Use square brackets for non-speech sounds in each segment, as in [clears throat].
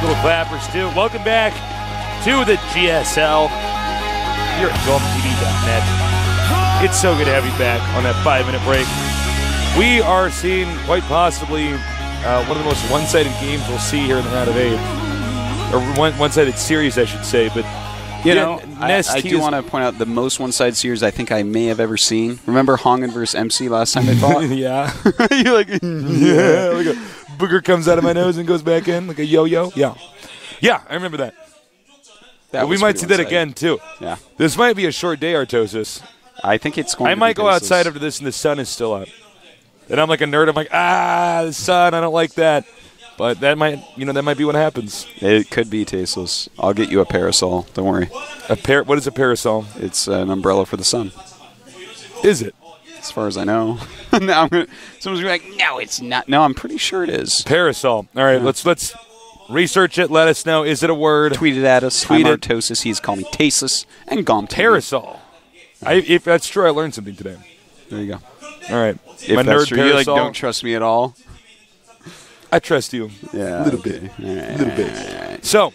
Yeah, man, they had their little clappers too. Welcome back to the GSL. You're at gomtv.net. It's so good to have you back on that five minute break. We are seeing quite possibly uh, one of the most one sided games we'll see here in the round of eight. Or one sided series, I should say. But You Yeah, know, I, Nest I do want to point out the most one-sided series I think I may have ever seen. Remember Hongen versus MC last time they fought? [laughs] yeah. [laughs] You're like, [laughs] yeah. A booger comes out of my nose and goes back in like a yo yo. Yeah. Yeah, I remember that. that we might see that again, too. Yeah, This might be a short day, Artosis. I think it's going. I to be might go outside after this and the sun is still up. And I'm like a nerd. I'm like, ah, the sun. I don't like that. But that might, you know, that might be what happens. It could be tasteless. I'll get you a parasol. Don't worry. A par- What is a parasol? It's an umbrella for the sun, Is it as far as I know. [laughs] now I'm gonna, someone's gonna be like, "No, it's not." No, I'm pretty sure it is. parasol? All right, let's let's research it. Let us know. Is it a word? Tweet it at us. Tweet I'm it. Artosis. He's called me tasteless and gone. Parasol. I, if that's true, I learned something today. There you go. All right, If my that's nerd true, you like don't trust me at all. I trust you. Yeah, A little okay. bit. A little bit. So,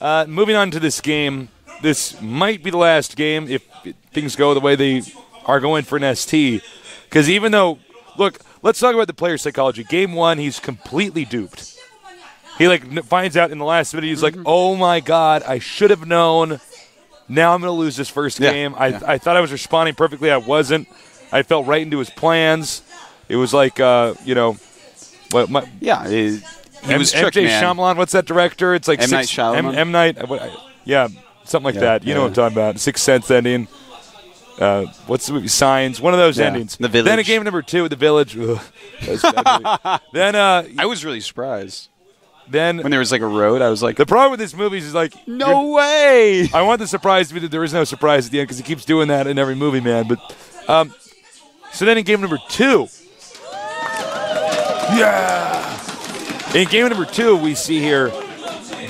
uh, moving on to this game. This might be the last game if things go the way they are going for NesTea. Because even though, look, let's talk about the player psychology. Game one, he's completely duped. He like n- finds out in the last minute. He's like, "Oh my god, I should have known." Now I'm going to lose this first Yeah, game. I, yeah. I thought I was responding perfectly. I wasn't. I fell right into his plans. It was like, uh, you know, what my, Yeah, it, he M- was tricked, MJ man. Shyamalan. What's that director? It's like M. Night six, Shyamalan? M, M Night. Yeah, something like Yeah, that. You know what I'm talking about? Sixth Sense ending. Uh, what's the movie? Signs. One of those Yeah. endings. The Village. Then a game number two, The Village. Ugh, that was a bad movie. [laughs] then, uh, I was really surprised then when there was like a road. I was like, the problem with this movie is like "No way!" I want the surprise to be that there is no surprise at the end because he keeps doing that in every movie, man. But um, so then in game number two, yeah, in game number two we see here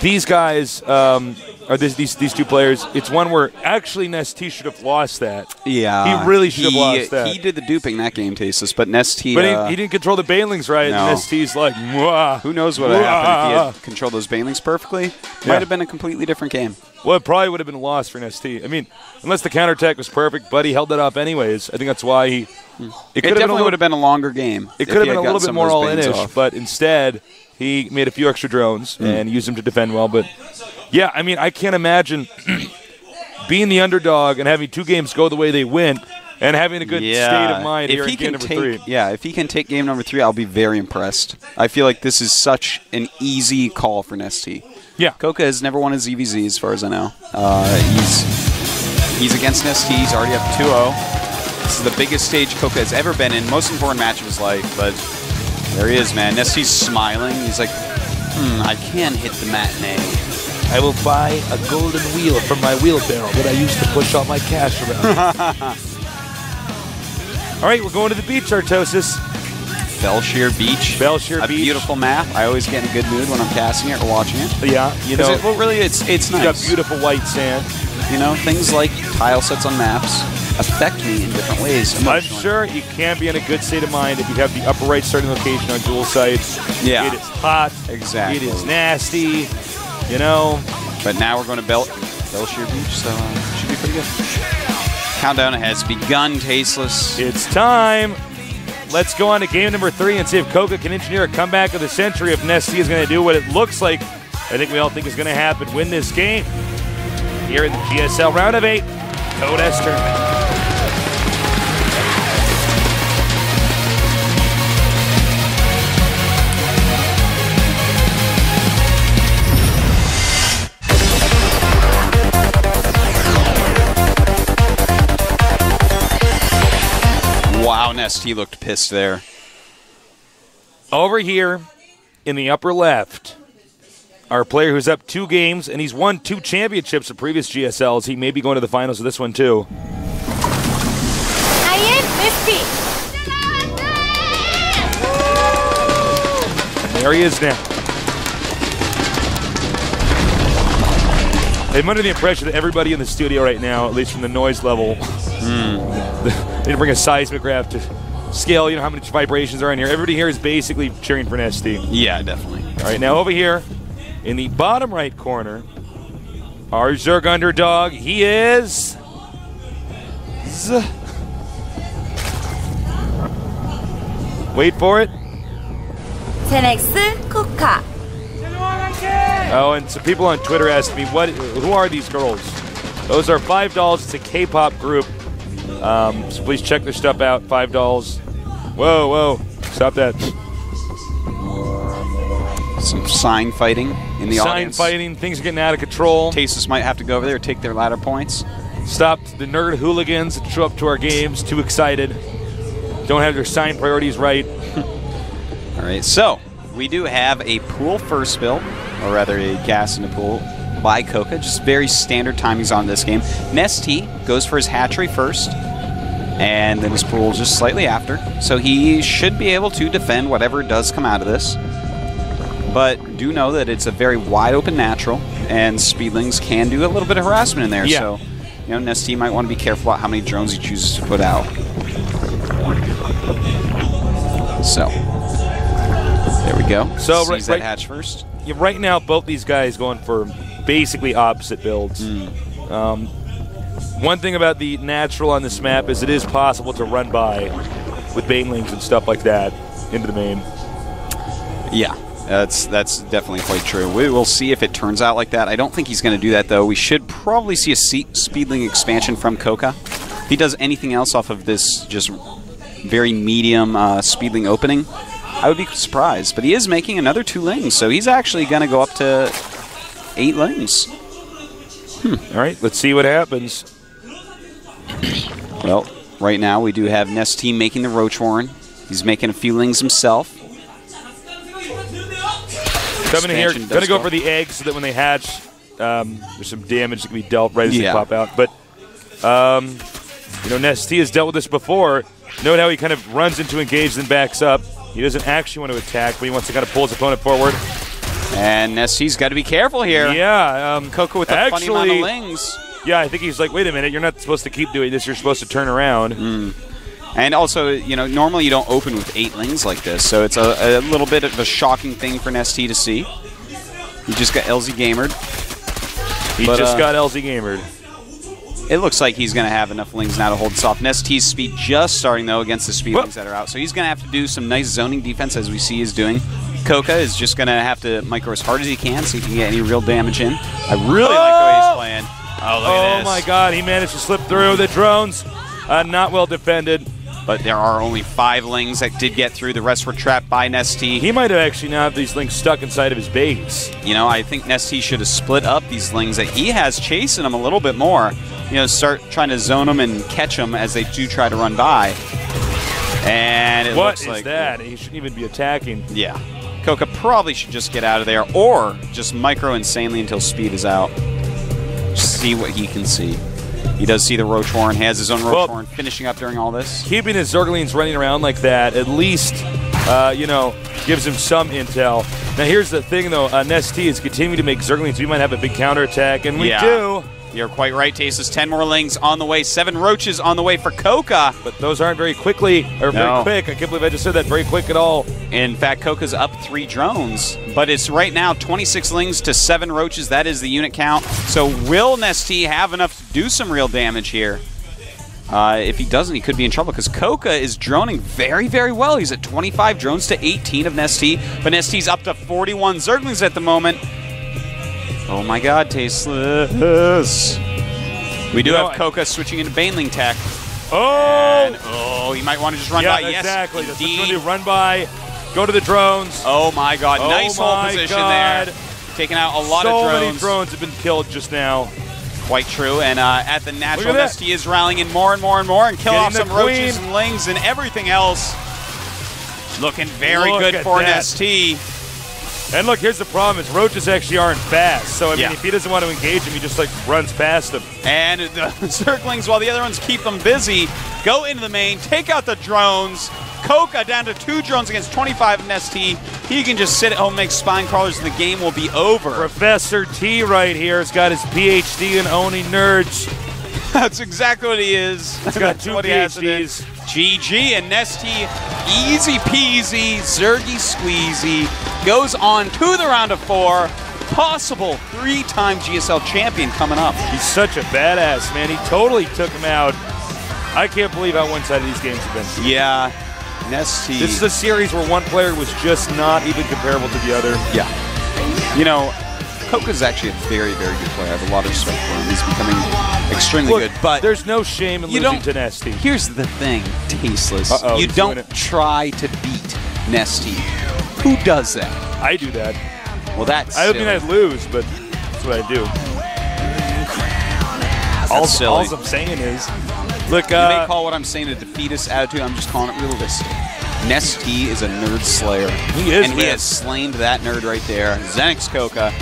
these guys um, are this, these these two players. It's one where actually NesTea should have lost that, Yeah, He really should have he- lost that. He did the duping that game, Tasteless, but NesTea. but uh, he, he didn't control the Banelings right. No. NesTea's like, Mwah. who knows what would happen if he Mwah. had controlled those Banelings perfectly? Yeah. Might have been a completely different game. Well, it probably would have been lost loss for NesTea. I mean, unless the counterattack was perfect, but he held that off anyways. I think that's why he. It, It, could have been a definitely little- would have been a longer game. It could have been a little bit more all Banes but instead he made a few extra drones Hmm. and used them to defend well. But yeah, I mean, I can't imagine [clears throat] being the underdog and having two games go the way they went and having a good state of mind if here he in game can number take, three. Yeah, if he can take game number three, I'll be very impressed. I feel like this is such an easy call for NesTea. Yeah, Coca has never won a ZVZ as far as I know. Uh, he's he's against NesTea. He's already up 2-0. This is the biggest stage Coca has ever been in, most important match of his life. But there he is, man. NesTea's smiling. He's like, hmm, I can hit the matinee. I will buy a golden wheel from my wheelbarrow that I used to push all my cash around. [laughs] all right, we're going to the beach, Artosis. Belshir Beach. Belshir a Beach. beautiful map. I always get in a good mood when I'm casting it or watching it. Yeah, you 'Cause know, it- well, really, it's it's it's got beautiful white sand. You know, things like tile sets on maps affect me in different ways. I'm sure you can be in a good state of mind if you have the upper right starting location on dual sites. Yeah. It is hot. Exactly. It is nasty. You know, But now we're going to Bel- Belshir Beach, so uh, it should be pretty good. Countdown has begun, tasteless. it's time. Let's go on to game number three and see if Coca can engineer a comeback of the century. If NesTea is going to do what it looks like, I think we all think is going to happen. Win this game here in the GSL round of eight. Code S tournament. Wow, NesTea looked pissed there. Over here in the upper left, our player who's up two games and he's won two championships of previous GSLs. He may be going to the finals of this one too. I am Misty. There he is now. I'm under the impression that everybody in the studio right now, at least from the noise level, hmm. [laughs] need to bring a seismograph to scale, you know, how many vibrations are in here. Everybody here is basically cheering for NesTea. Yeah, definitely. All right, now over here in the bottom right corner, our Zerg underdog, he is... Z Wait for it. ZeNEX Coca. Oh, and some people on Twitter asked me, "What? Who are these girls?" Those are five dolls. It's a K-pop group um, so please check their stuff out. Five dolls. Whoa, whoa! Stop that. Some sign fighting in the Sign audience. fighting. Things are getting out of control. Tasus might have to go over there take their ladder points. Stopped the nerd hooligans that show up to our games. Too excited. Don't have their sign priorities right. [laughs] All right, so we do have a pool first build, or rather a gas in the pool by Coca. Just very standard timings on this game. NesTea goes for his hatchery first, and then his pool just slightly after. So he should be able to defend whatever does come out of this. But do know that it's a very wide open natural, and Speedlings can do a little bit of harassment in there. Yeah. So, you know, NesTea might want to be careful about how many drones he chooses to put out. So, there we go. So, Sees right- that right- hatch first. Yeah, right now, both these guys going for basically opposite builds. Hmm. Um, one thing about the natural on this map is it is possible to run by with banelings and stuff like that into the main. Yeah, that's that's definitely quite true. We will see if it turns out like that. I don't think he's going to do that though. We should probably see a Speedling expansion from Coca. If he does anything else off of this just very medium uh, Speedling opening, I would be surprised. But he is making another two lanes, so he's actually going to go up to eight lanes. All right, let's see what happens. [clears throat] Well, right now we do have NesTea making the Roach Warren. He's making a few lings himself. Coming in here, going to go for the eggs so that when they hatch, um, there's some damage that can be dealt right as Yeah. they pop out. But, um, you know, NesTea has dealt with this before. Note how he kind of runs into engage, and backs up. He doesn't actually want to attack, but he wants to kind of pull his opponent forward. And NesTea's got to be careful here. Yeah, um, Coca with a funny amount actually, of lings. yeah, I think he's like, wait a minute, you're not supposed to keep doing this. You're supposed to turn around. Mm. And also, you know, normally you don't open with eight lings like this, so it's a, a little bit of a shocking thing for NesTea to see. He just got LZ gamered. He But, just uh, got LZ gamered. It looks like he's going to have enough lings now to hold this off. NesTea's speed just starting, though, against the speedlings Whoop. that are out. So he's going to have to do some nice zoning defense, as we see he's doing. Coca is just going to have to micro as hard as he can so he can get any real damage in. I really like the way Oh! he's playing. Oh, look at Oh my god, he managed to slip through the drones. Uh, not well defended. But there are only five lings that did get through. The rest were trapped by NesTea. He might have actually now have these lings stuck inside of his base. You know, I think NesTea should have split up these lings that he has chasing them a little bit more. You know, start trying to zone them and catch them as they do try to run by. And it What looks is like that? He shouldn't even be attacking. Yeah, Coca probably should just get out of there, or just micro insanely until speed is out. See what he can see. He does see the Roach Warren, has his own Roach Well- finishing up during all this. Keeping his Zerglings running around like that at least, uh, you know, gives him some intel. Now here's the thing though, uh, NesTea is continuing to make Zerglings. We might have a big counterattack, and we Yeah. do. You're quite right, Tasis. Ten more lings on the way. Seven roaches on the way for Coca. But those aren't very quickly or No. very quick. I can't believe I just said that very quick at all. In fact, Coca's up three drones, but it's right now 26 lings to seven roaches. That is the unit count. So will NesTea have enough to do some real damage here? Uh, if he doesn't, he could be in trouble because Coca is droning very, very well. He's at 25 drones to 18 of NesTea, but NesTea's up to 41 Zerglings at the moment. Oh my god, Tasteless. We do You know, have Coca switching into Baneling tech. Oh, And, oh, he might want to just run yeah, by. Yes, exactly. That's what indeed. you want to do. Run by, go to the drones. Oh my god, Oh nice hold my position God. there. Taking out a lot so of drones. So many drones have been killed just now. Quite true. And uh, at the natural nest, he is rallying in more and more and more and kill Getting off some roaches and lings and everything else. Looking very Look good for that. an ST. And look, here's the problem: is roaches actually aren't fast. So I mean, Yeah. if he doesn't want to engage him, he just like runs past them. And the [laughs] Zerglings, while the other ones keep them busy, go into the main, take out the drones. Coca down to two drones against 25 in ST. He can just sit at home, make spine crawlers, and the game will be over. Professor T right here has got his PhD in owning nerds. [laughs] That's exactly what he is. He's got two what he has it in. PhDs. GG and NesTea, easy peasy, zergy squeezy, goes on to the round of four. Possible three-time GSL champion coming up. He's such a badass, man. He totally took him out. I can't believe how one-sided these games have been. Yeah, NesTea. This is a series where one player was just not even comparable to the other. Yeah. You know, Coca's actually a very, very good player. I have a lot of respect for him. He's becoming extremely Look, good. But there's no shame in you losing don't. to NesTea. Here's the thing, tasteless. Uh-oh, you don't try to beat NesTea. Who does that? I do that. Well, that's. I don't mean silly. I'd lose, but that's what I do. All, That's silly. all I'm saying is, look, You may uh, call what I'm saying a defeatist attitude. I'm just calling it realistic. NesTea is a nerd slayer. He is, And he has slain that nerd right there. ZeNEX Coca.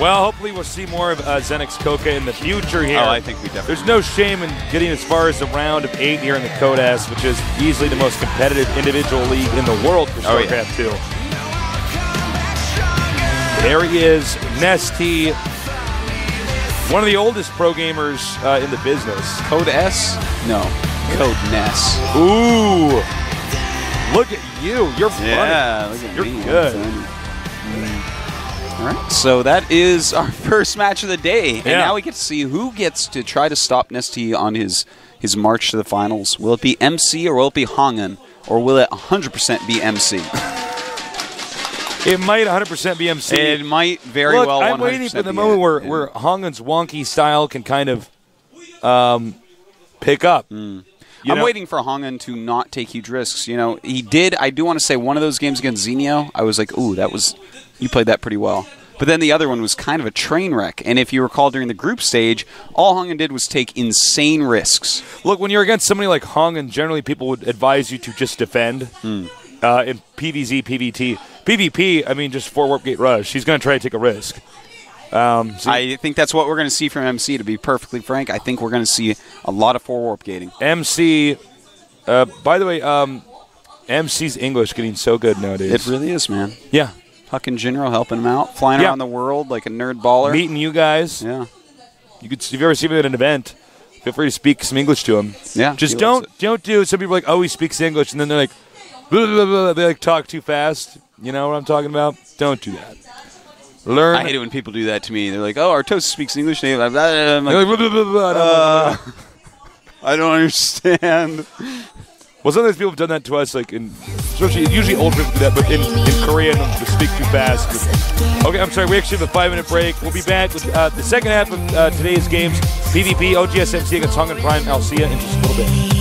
well, hopefully we'll see more of uh, ZeNEX Coca in the future here. Oh, I think we definitely. There's no shame in getting as far as the round of eight here in the Code S, which is easily the most competitive individual league in the world for Oh, yeah. StarCraft 2. There he is, NesTea, one of the oldest pro gamers uh, in the business. Code S? No. Code Ness. Ooh, look at you. You're funny. Yeah, look at You're me. good. All right, so that is [laughs] our first match of the day, and Yeah. now we get to see who gets to try to stop NesTea on his his march to the finals. Will it be MC or will it be Hongen, or will it 100% be MC? [laughs] It might 100% be MC. It might very Look, well. I'm waiting for the moment where, where Hongen's wonky style can kind of um, pick up. You I'm know? waiting for Hongen to not take huge risks. You know, he did. I do want to say one of those games against Zenio, I was like, ooh, that was you played that pretty well. But then the other one was kind of a train wreck. And if you recall during the group stage, all Hongen did was take insane risks. Look, when you're against somebody like Hongen, generally people would advise you to just defend. Hmm. Uh, in PVZ, PVT, PvP, I mean, just four warp gate rush. He's going to try to take a risk. Um, so I think that's what we're going to see from MC. To be perfectly frank, I think we're going to see a lot of four warp gating. MC. Uh, by the way, um, MC's English getting so good nowadays. It really is, man. yeah, Fucking General helping him out, flying Yeah. around the world like a nerd baller. meeting you guys. Yeah, You could, if you ever see him at an event, feel free to speak some English to him. Yeah, Just don't don't do. Some people are like, oh, he speaks English, and then they're like, blah, [laughs] blah, blah, blah, they like talk too fast. You know what I'm talking about? Don't do that. Learn. I hate it when people do that to me. They're like, "Oh, our toast speaks English." And I'm like, They're blah, blah, blah, blah, blah, Uh. I don't understand. Well, sometimes people have done that to us, like in especially usually older people do that, but in, in Korean they speak too fast. Okay, I'm sorry. We actually have a five minute break. We'll be back with uh, the second half of uh, today's games: PvP, OGSMC against Hong and Prime Alcia in just a little bit.